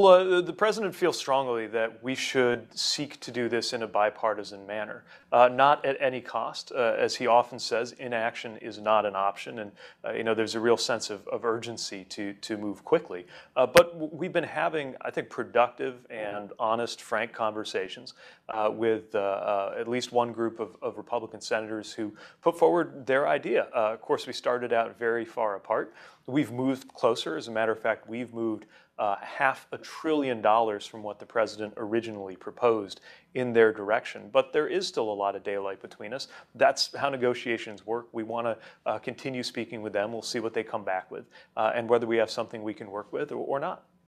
Well, uh, the president feels strongly that we should seek to do this in a bipartisan manner, uh, not at any cost. Uh, as he often says, inaction is not an option, and uh, you know there's a real sense of, of urgency to to move quickly. Uh, but we've been having, I think, productive and honest, frank conversations uh, with at least one group of, of, Republican senators who put forward their idea. of course, we started out very far apart. We've moved closer. As a matter of fact, we've moved uh, half a trillion dollars from what the president originally proposed in their direction. But there is still a lot of daylight between us. That's how negotiations work. We want to uh, continue speaking with them. We'll see what they come back with uh, and whether we have something we can work with or, or not.